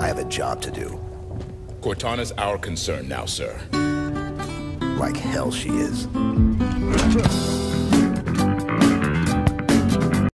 I have a job to do. Cortana's our concern now, sir. Like hell she is.